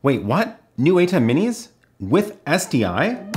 Wait, what? New ATEM minis? With SDI?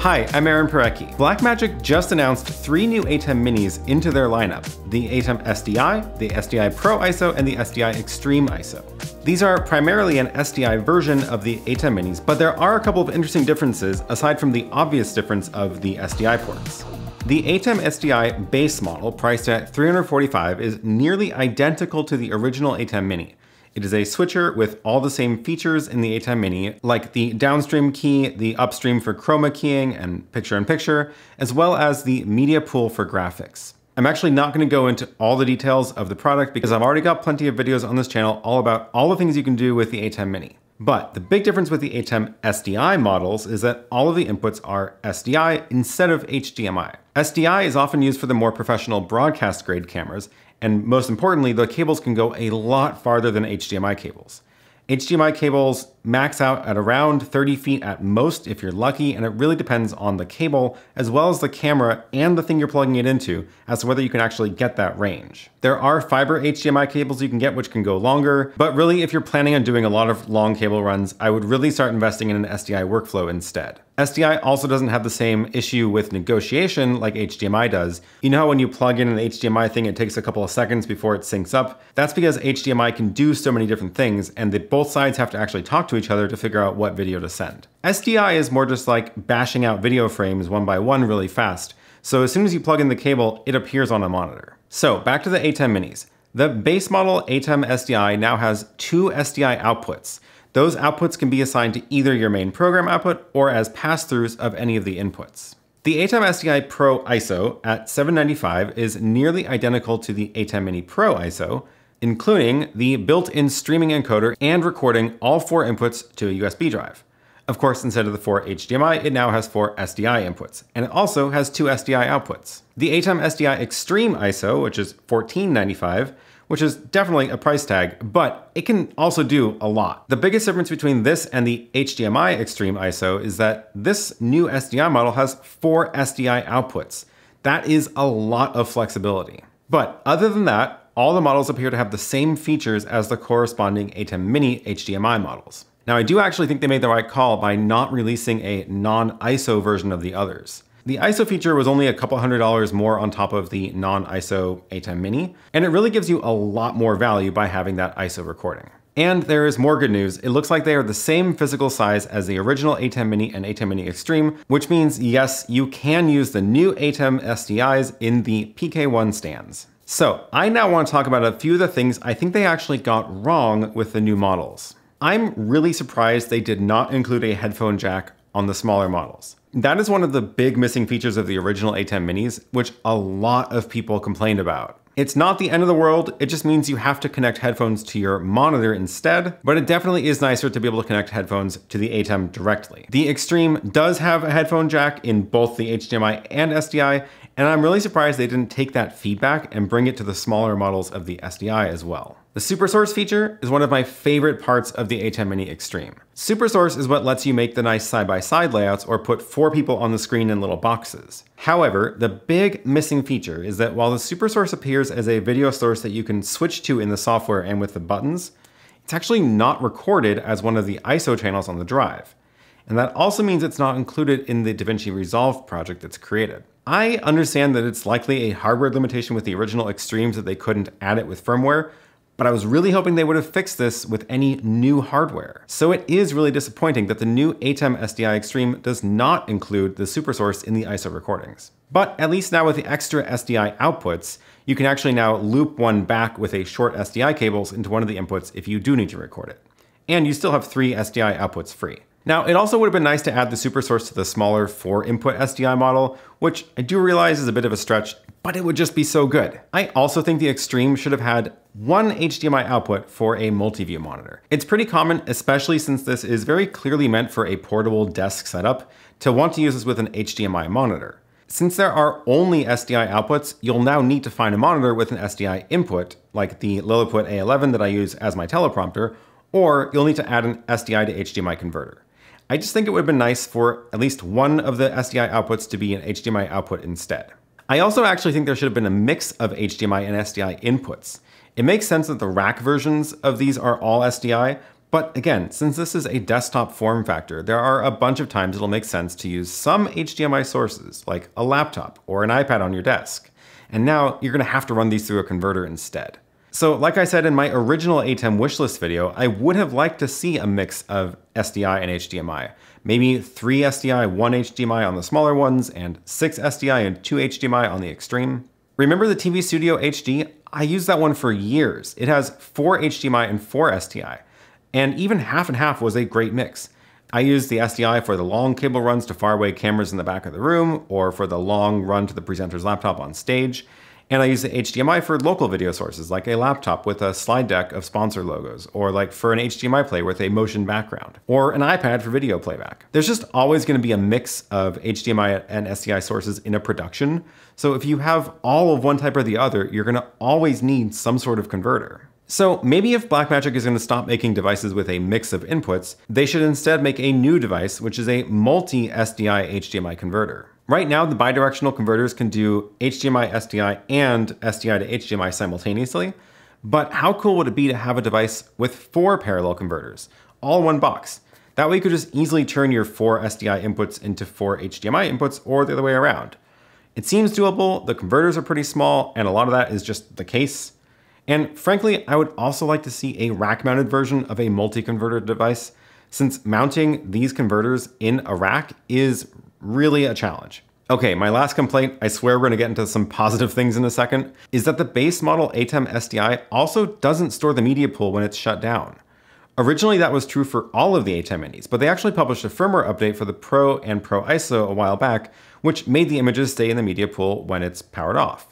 Hi, I'm Aaron Parecki. Blackmagic just announced three new ATEM minis into their lineup, the ATEM SDI, the SDI Pro ISO, and the SDI Extreme ISO. These are primarily an SDI version of the ATEM minis, but there are a couple of interesting differences aside from the obvious difference of the SDI ports. The ATEM SDI base model, priced at 345 is nearly identical to the original ATEM Mini. It is a switcher with all the same features in the ATEM Mini, like the downstream key, the upstream for chroma keying and picture-in-picture, -picture, as well as the media pool for graphics. I'm actually not going to go into all the details of the product because I've already got plenty of videos on this channel all about all the things you can do with the ATEM Mini. But the big difference with the ATEM SDI models is that all of the inputs are SDI instead of HDMI. SDI is often used for the more professional broadcast grade cameras, and most importantly, the cables can go a lot farther than HDMI cables. HDMI cables max out at around 30 feet at most if you're lucky, and it really depends on the cable, as well as the camera and the thing you're plugging it into, as to whether you can actually get that range. There are fiber HDMI cables you can get which can go longer, but really if you're planning on doing a lot of long cable runs, I would really start investing in an SDI workflow instead. SDI also doesn't have the same issue with negotiation like HDMI does. You know how when you plug in an HDMI thing, it takes a couple of seconds before it syncs up? That's because HDMI can do so many different things and that both sides have to actually talk to each other to figure out what video to send. SDI is more just like bashing out video frames one by one really fast. So as soon as you plug in the cable, it appears on a monitor. So back to the ATEM minis. The base model ATEM SDI now has two SDI outputs. Those outputs can be assigned to either your main program output or as pass-throughs of any of the inputs. The ATEM SDI Pro ISO at 795 is nearly identical to the ATEM Mini Pro ISO, including the built-in streaming encoder and recording all four inputs to a USB drive. Of course, instead of the four HDMI, it now has four SDI inputs, and it also has two SDI outputs. The ATEM SDI Extreme ISO, which is 1495, which is definitely a price tag, but it can also do a lot. The biggest difference between this and the HDMI Extreme ISO is that this new SDI model has four SDI outputs. That is a lot of flexibility. But other than that, all the models appear to have the same features as the corresponding ATEM Mini HDMI models. Now I do actually think they made the right call by not releasing a non-ISO version of the others. The ISO feature was only a couple hundred dollars more on top of the non-ISO ATEM Mini, and it really gives you a lot more value by having that ISO recording. And there is more good news. It looks like they are the same physical size as the original ATEM Mini and ATEM Mini Extreme, which means yes, you can use the new ATEM SDIs in the PK1 stands. So I now want to talk about a few of the things I think they actually got wrong with the new models. I'm really surprised they did not include a headphone jack on the smaller models. That is one of the big missing features of the original ATEM minis, which a lot of people complained about. It's not the end of the world, it just means you have to connect headphones to your monitor instead, but it definitely is nicer to be able to connect headphones to the ATEM directly. The Extreme does have a headphone jack in both the HDMI and SDI, and I'm really surprised they didn't take that feedback and bring it to the smaller models of the SDI as well. The SuperSource feature is one of my favorite parts of the ATEM Mini Extreme. SuperSource is what lets you make the nice side-by-side -side layouts or put four people on the screen in little boxes. However, the big missing feature is that while the SuperSource appears as a video source that you can switch to in the software and with the buttons, it's actually not recorded as one of the ISO channels on the drive. And that also means it's not included in the DaVinci Resolve project that's created. I understand that it's likely a hardware limitation with the original Extremes that they couldn't add it with firmware, but I was really hoping they would have fixed this with any new hardware. So it is really disappointing that the new ATEM SDI Extreme does not include the SuperSource in the ISO recordings. But at least now with the extra SDI outputs, you can actually now loop one back with a short SDI cables into one of the inputs if you do need to record it. And you still have three SDI outputs free. Now, it also would have been nice to add the SuperSource to the smaller 4-input SDI model, which I do realize is a bit of a stretch, but it would just be so good. I also think the Extreme should have had one HDMI output for a multi-view monitor. It's pretty common, especially since this is very clearly meant for a portable desk setup, to want to use this with an HDMI monitor. Since there are only SDI outputs, you'll now need to find a monitor with an SDI input, like the Lilliput A11 that I use as my teleprompter, or you'll need to add an SDI to HDMI converter. I just think it would have been nice for at least one of the SDI outputs to be an HDMI output instead. I also actually think there should have been a mix of HDMI and SDI inputs. It makes sense that the rack versions of these are all SDI, But again, since this is a desktop form factor, there are a bunch of times it'll make sense to use some HDMI sources, like a laptop or an iPad on your desk. And now you're gonna have to run these through a converter instead. So like I said in my original ATEM wishlist video, I would have liked to see a mix of SDI and HDMI. Maybe three SDI, one HDMI on the smaller ones, and six SDI and two HDMI on the extreme. Remember the TV Studio HD? I used that one for years. It has four HDMI and four SDI. And even half and half was a great mix. I used the SDI for the long cable runs to faraway cameras in the back of the room, or for the long run to the presenter's laptop on stage. And I use the HDMI for local video sources, like a laptop with a slide deck of sponsor logos, or like for an HDMI player with a motion background, or an iPad for video playback. There's just always gonna be a mix of HDMI and SDI sources in a production. So if you have all of one type or the other, you're gonna always need some sort of converter. So maybe if Blackmagic is going to stop making devices with a mix of inputs, they should instead make a new device, which is a multi-SDI HDMI converter. Right now, the bidirectional converters can do HDMI SDI and SDI to HDMI simultaneously, but how cool would it be to have a device with four parallel converters, all in one box? That way you could just easily turn your four SDI inputs into four HDMI inputs or the other way around. It seems doable, the converters are pretty small, and a lot of that is just the case. And frankly, I would also like to see a rack-mounted version of a multi-converter device, since mounting these converters in a rack is really a challenge. Okay, my last complaint, I swear we're gonna get into some positive things in a second, is that the base model ATEM SDI also doesn't store the media pool when it's shut down. Originally that was true for all of the ATEM minis, but they actually published a firmware update for the Pro and Pro ISO a while back, which made the images stay in the media pool when it's powered off.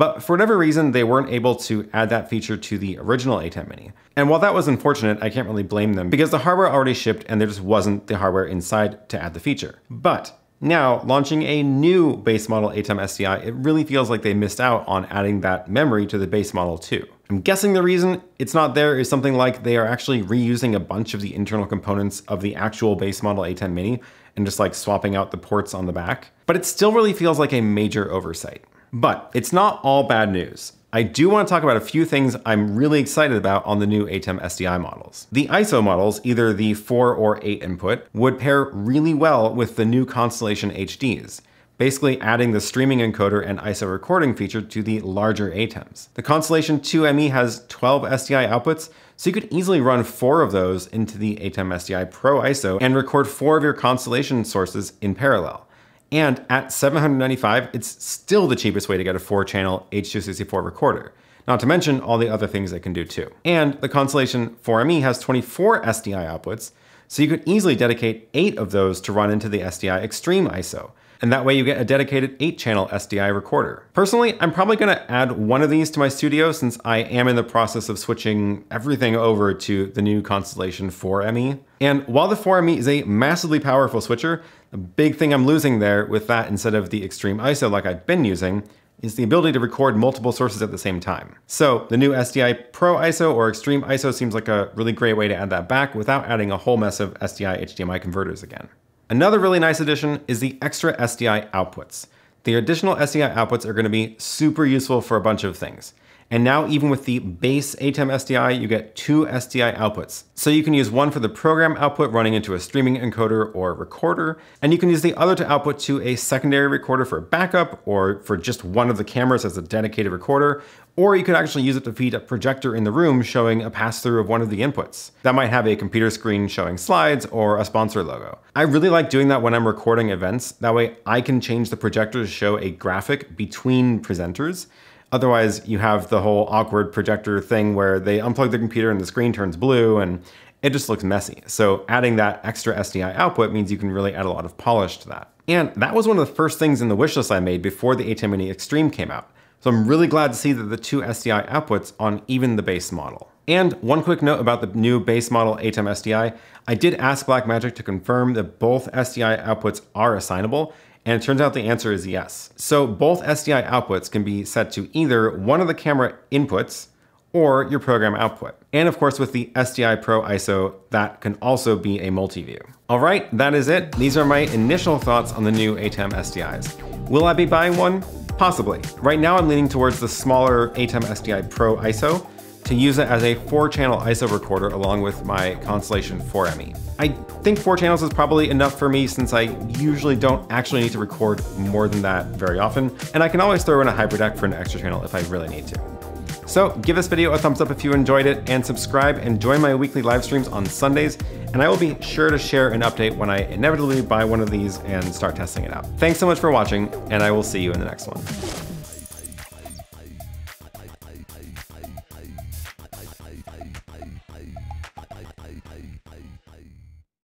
But for whatever reason, they weren't able to add that feature to the original ATEM Mini. And while that was unfortunate, I can't really blame them because the hardware already shipped and there just wasn't the hardware inside to add the feature. But now, launching a new base model ATEM SDI, it really feels like they missed out on adding that memory to the base model too. I'm guessing the reason it's not there is something like they are actually reusing a bunch of the internal components of the actual base model ATEM Mini and just like swapping out the ports on the back. But it still really feels like a major oversight. But it's not all bad news. I do want to talk about a few things I'm really excited about on the new ATEM SDI models. The ISO models, either the 4 or 8 input, would pair really well with the new Constellation HDs, basically adding the streaming encoder and ISO recording feature to the larger ATEMs. The Constellation 2ME has 12 SDI outputs, so you could easily run four of those into the ATEM SDI Pro ISO and record four of your Constellation sources in parallel. And at 795, it's still the cheapest way to get a four channel H.264 recorder. Not to mention all the other things it can do too. And the Constellation 4ME has 24 SDI outputs, so you could easily dedicate eight of those to run into the SDI Extreme ISO, and that way you get a dedicated 8-channel SDI recorder. Personally, I'm probably going to add one of these to my studio since I am in the process of switching everything over to the new Constellation 4ME. And while the 4ME is a massively powerful switcher, the big thing I'm losing there with that instead of the Extreme ISO like I've been using is the ability to record multiple sources at the same time. So the new SDI Pro ISO or Extreme ISO seems like a really great way to add that back without adding a whole mess of SDI HDMI converters again. Another really nice addition is the extra SDI outputs. The additional SDI outputs are going to be super useful for a bunch of things. And now even with the base ATEM SDI, you get two SDI outputs. So you can use one for the program output running into a streaming encoder or recorder, and you can use the other to output to a secondary recorder for backup or for just one of the cameras as a dedicated recorder, or you could actually use it to feed a projector in the room showing a pass-through of one of the inputs. That might have a computer screen showing slides or a sponsor logo. I really like doing that when I'm recording events. That way I can change the projector to show a graphic between presenters. Otherwise, you have the whole awkward projector thing where they unplug the computer and the screen turns blue and it just looks messy. So adding that extra SDI output means you can really add a lot of polish to that. And that was one of the first things in the wishlist I made before the ATEM Mini Extreme came out. So I'm really glad to see that the two SDI outputs on even the base model. And one quick note about the new base model ATEM SDI, I did ask Blackmagic to confirm that both SDI outputs are assignable, and it turns out the answer is yes. So both SDI outputs can be set to either one of the camera inputs or your program output. And of course, with the SDI Pro ISO, that can also be a multi-view. All right, that is it. These are my initial thoughts on the new ATEM SDIs. Will I be buying one? Possibly. Right now I'm leaning towards the smaller ATEM SDI Pro ISO, to use it as a four channel ISO recorder along with my Constellation 4ME. I think four channels is probably enough for me since I usually don't actually need to record more than that very often, and I can always throw in a hyperdeck for an extra channel if I really need to. So give this video a thumbs up if you enjoyed it and subscribe and join my weekly live streams on Sundays. And I will be sure to share an update when I inevitably buy one of these and start testing it out. Thanks so much for watching and I will see you in the next one.